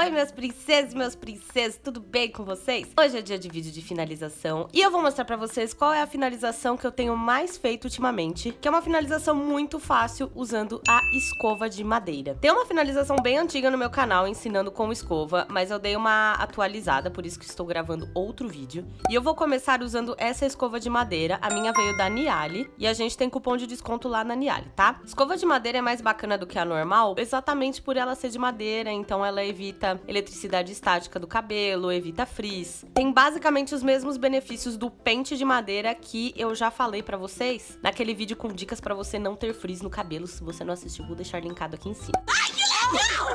Oi, meus princesas e meus princesos, tudo bem com vocês? Hoje é dia de vídeo de finalização e eu vou mostrar pra vocês qual é a finalização que eu tenho mais feito ultimamente, que é uma finalização muito fácil usando a escova de madeira. Tem uma finalização bem antiga no meu canal ensinando com escova, mas eu dei uma atualizada, por isso que estou gravando outro vídeo. E eu vou começar usando essa escova de madeira, a minha veio da Niali e a gente tem cupom de desconto lá na Niali, tá? Escova de madeira é mais bacana do que a normal, exatamente por ela ser de madeira, então ela evita evita eletricidade estática do cabelo, evita frizz. Tem basicamente os mesmos benefícios do pente de madeira que eu já falei para vocês naquele vídeo com dicas para você não ter frizz no cabelo. Se você não assistiu, vou deixar linkado aqui em cima. Ai, que!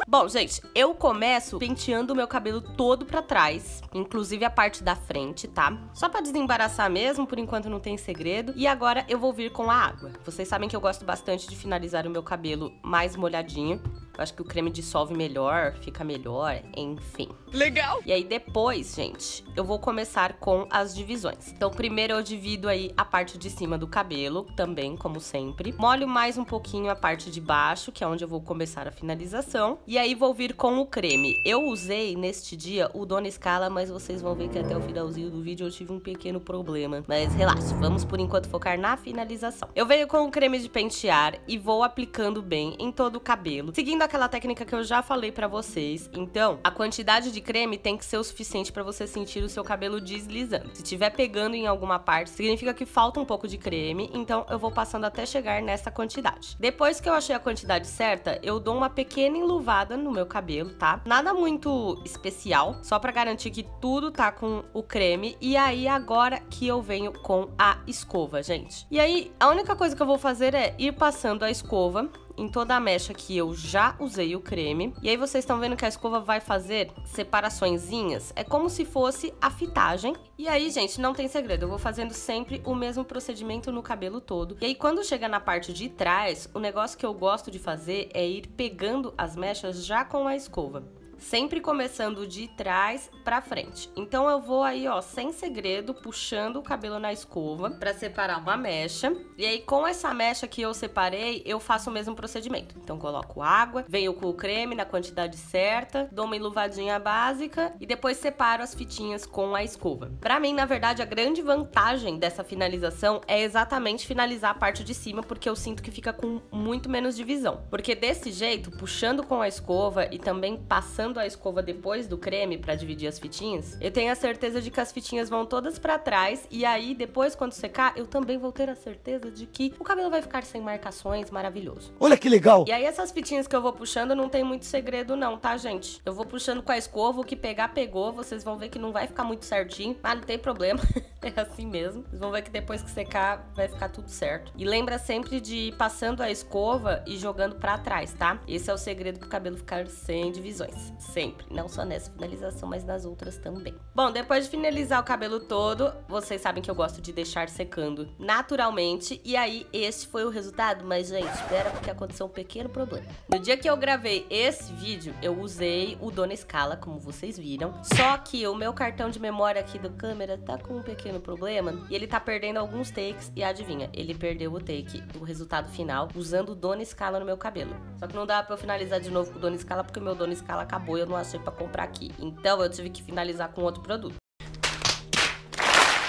Bom, gente, eu começo penteando o meu cabelo todo para trás, inclusive a parte da frente, tá? Só para desembaraçar mesmo, por enquanto não tem segredo. E agora eu vou vir com a água. Vocês sabem que eu gosto bastante de finalizar o meu cabelo mais molhadinho. Eu acho que o creme dissolve melhor, fica melhor, enfim. Legal! E aí depois, gente, eu vou começar com as divisões. Então primeiro eu divido aí a parte de cima do cabelo, também, como sempre. Molho mais um pouquinho a parte de baixo, que é onde eu vou começar a finalização. E aí vou vir com o creme. Eu usei neste dia o Dona Scala, mas vocês vão ver que até o finalzinho do vídeo eu tive um pequeno problema. Mas relaxa, vamos por enquanto focar na finalização. Eu venho com o creme de pentear e vou aplicando bem em todo o cabelo, seguindo aquela técnica que eu já falei para vocês. Então, a quantidade de creme tem que ser o suficiente para você sentir o seu cabelo deslizando. Se tiver pegando em alguma parte, significa que falta um pouco de creme, então eu vou passando até chegar nessa quantidade. Depois que eu achei a quantidade certa, eu dou uma pequena enluvada no meu cabelo, tá? Nada muito especial, só para garantir que tudo tá com o creme. E aí agora que eu venho com a escova, gente. E aí, a única coisa que eu vou fazer é ir passando a escova em toda a mecha que eu já usei o creme. E aí vocês estão vendo que a escova vai fazer separaçõezinhas. É como se fosse a fitagem. E aí, gente, não tem segredo. Eu vou fazendo sempre o mesmo procedimento no cabelo todo. E aí, quando chega na parte de trás, o negócio que eu gosto de fazer é ir pegando as mechas já com a escova sempre começando de trás para frente. Então eu vou aí, ó, sem segredo, puxando o cabelo na escova para separar uma mecha. E aí com essa mecha que eu separei, eu faço o mesmo procedimento. Então coloco água, venho com o creme na quantidade certa, dou uma enluvadinha básica e depois separo as fitinhas com a escova. Para mim, na verdade, a grande vantagem dessa finalização é exatamente finalizar a parte de cima, porque eu sinto que fica com muito menos divisão. Porque desse jeito, puxando com a escova e também passando passando a escova depois do creme para dividir as fitinhas, eu tenho a certeza de que as fitinhas vão todas para trás e aí depois quando secar, eu também vou ter a certeza de que o cabelo vai ficar sem marcações, maravilhoso. Olha que legal! E aí essas fitinhas que eu vou puxando não tem muito segredo não, tá, gente? Eu vou puxando com a escova, o que pegar pegou, vocês vão ver que não vai ficar muito certinho, mas não tem problema. é assim mesmo. Vocês vão ver que depois que secar vai ficar tudo certo. E lembra sempre de ir passando a escova e jogando para trás, tá? Esse é o segredo pro cabelo ficar sem divisões. Sempre. Não só nessa finalização, mas nas outras também. Bom, depois de finalizar o cabelo todo, vocês sabem que eu gosto de deixar secando naturalmente. E aí, este foi o resultado. Mas, gente, espera porque aconteceu um pequeno problema. No dia que eu gravei esse vídeo, eu usei o Dona Scala, como vocês viram. Só que o meu cartão de memória aqui da câmera tá com um pequeno problema. E ele tá perdendo alguns takes. E adivinha, ele perdeu o take do resultado final usando o Dona Scala no meu cabelo. Só que não dá pra eu finalizar de novo com o Dona Scala porque o meu Dona Scala acabou eu não achei para comprar aqui. Então eu tive que finalizar com outro produto.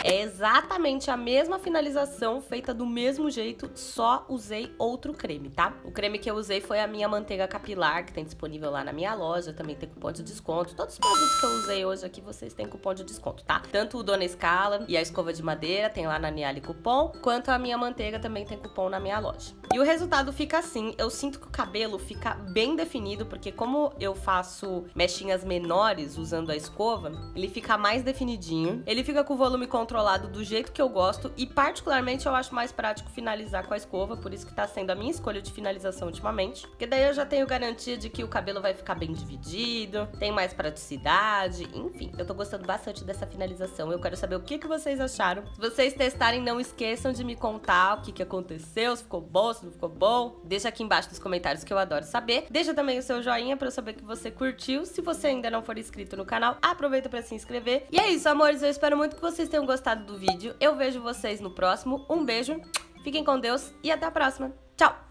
É exatamente a mesma finalização, feita do mesmo jeito, só usei outro creme, tá? O creme que eu usei foi a minha manteiga capilar, que tem disponível lá na minha loja, também tem cupom de desconto. Todos os produtos que eu usei hoje aqui, vocês têm cupom de desconto, tá? Tanto o Dona Scala e a escova de madeira, tem lá na Niali cupom, quanto a minha manteiga também tem cupom na minha loja. E o resultado fica assim, eu sinto que o cabelo fica bem definido, porque como eu faço mechinhas menores usando a escova, ele fica mais definidinho, ele fica com o volume controlado controlado do jeito que eu gosto e particularmente eu acho mais prático finalizar com a escova, por isso que tá sendo a minha escolha de finalização ultimamente, porque daí eu já tenho garantia de que o cabelo vai ficar bem dividido, tem mais praticidade, enfim, eu tô gostando bastante dessa finalização. Eu quero saber o que, que vocês acharam. Se vocês testarem, não esqueçam de me contar o que, que aconteceu, se ficou bom, se não ficou bom. Deixa aqui embaixo nos comentários que eu adoro saber. Deixa também o seu joinha para eu saber que você curtiu. Se você ainda não for inscrito no canal, aproveita para se inscrever. E é isso, amores, eu espero muito que vocês tenham gostado gostado do vídeo. Eu vejo vocês no próximo. Um beijo, fiquem com Deus e até a próxima. Tchau!